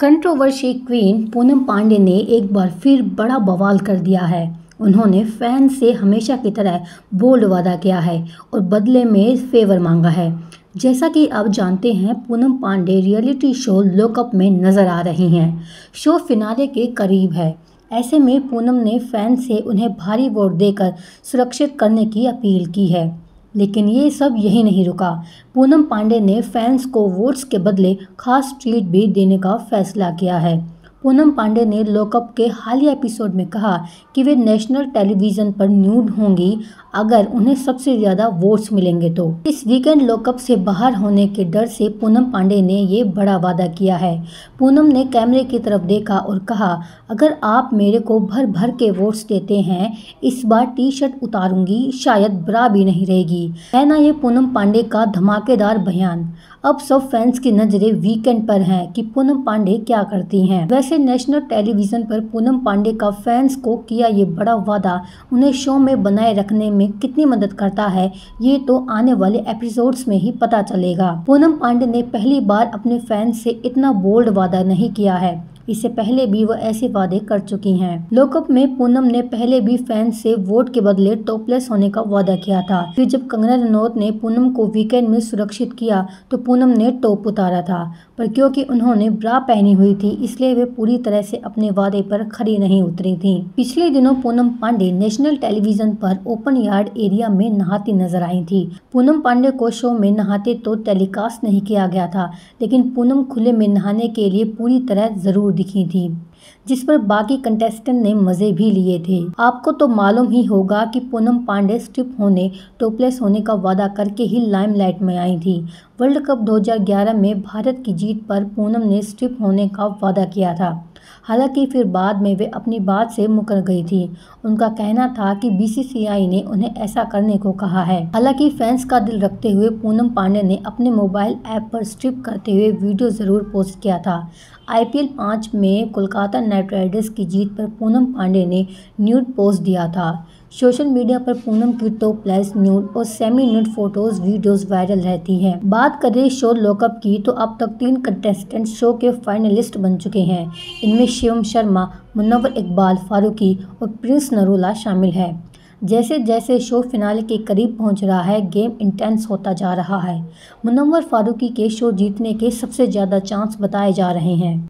कंट्रोवर्शी queen Poonam Pandey ने एक बार फिर बड़ा बवाल कर दिया है। उन्होंने फ़ैन से हमेशा की तरह बोल्ड वादा किया है और बदले में फेवर मांगा है। जैसा कि आप जानते हैं, Poonam Pandey reality show lock up में नज़र आ रही हैं। शो फिनाले के करीब है। ऐसे में पूनम ने फ़ैन से उन्हें भारी वोट देकर सुरक्षित करने की अपील की है। लेकिन ये सब यही नहीं रुका। पूनम पांडे ने फैंस को वोट्स के बदले खास ट्रीट भी देने का फैसला किया है। पूनम पांडे ने लोकअप के हालिया एपिसोड में कहा कि वे नेशनल टेलीविज़न पर न्यूड होंगी अगर उन्हें सबसे ज़्यादा वोट्स मिलेंगे तो। इस वीकेंड लोकअप से बाहर होने के डर से पूनम पांडे ने ये बड़ा वादा किया है। पूनम ने कैमरे की तरफ़ देखा और कहा, अगर आप मेरे को भर भर के वोट्स देते हैं, इस बार टी शर्ट उतारूँगी, शायद ब्रा भी नहीं रहेगी। है ना ये पूनम पांडे का धमाकेदार बयान। अब सब फैंस की नज़रें वीकेंड पर हैं कि पूनम पांडे क्या करती हैं। वैसे नेशनल टेलीविज़न पर पूनम पांडे का फैंस को किया ये बड़ा वादा। उन्हें शो में बनाए रखने में कितनी मदद करता है, ये तो आने वाले एपिसोड्स में ही पता चलेगा। पूनम पांडे ने पहली बार अपने फैंस से इतना बोल्ड वादा नहीं किया है। इससे पहले भी वो ऐसे वादे कर चुकी हैं। लोकअप में पूनम ने पहले भी फैंस से वोट के बदले टॉपलेस होने का वादा किया था। फिर जब कंगना रनौत ने पूनम को वीकेंड में सुरक्षित किया तो पूनम ने टॉप उतारा था। पर क्योंकि उन्होंने ब्रा पहनी हुई थी, इसलिए वे पूरी तरह से अपने वादे पर खड़ी नहीं उतरी थी। पिछले दिनों Poonam Pandey national television open open yard area में नहाती नज़र आई थी। पूनम पांडे को शो में नहाते तो टेलीकास्ट नहीं किया गया था, लेकिन पूनम खुले में नहाने के लिए पूरी तरह ज़रूर दिखी थी, जिस पर बाकी कंटेस्टेंट ने मज़े भी लिए थे। आपको तो मालूम ही होगा कि पूनम पांडे स्ट्रिप होने टोपलेस होने का वादा करके ही लाइमलाइट में आई थी। वर्ल्ड कप 2011 में भारत की जीत पर पूनम ने स्ट्रिप होने का वादा किया था। हालाँकि फिर बाद में वे अपनी बात से मुकर गई थी। उनका कहना था कि बीसीसीआई ने उन्हें ऐसा करने को कहा है। हालाँकि फैंस का दिल रखते हुए पूनम पांडे ने अपने मोबाइल ऐप पर स्ट्रिप करते हुए वीडियो ज़रूर पोस्ट किया था। आईपीएल पाँच में कोलकाता नाइट राइडर्स की जीत पर पूनम पांडे ने न्यूड पोस्ट दिया था। सोशल मीडिया पर पूनम की टॉप प्लस न्यूड और semi nude photos videos viral रहती हैं। बात करें शो लॉकअप की तो अब तक तीन कंटेस्टेंट शो के फाइनलिस्ट बन चुके हैं। इनमें शिवम शर्मा मुनवर इकबाल, फारूकी और प्रिंस नरूला शामिल है। जैसे जैसे शो फिनाले के करीब पहुँच रहा है, गेम इंटेंस होता जा रहा है। मुनवर फारूकी के शो जीतने के सबसे ज़्यादा चांस बताए जा रहे हैं।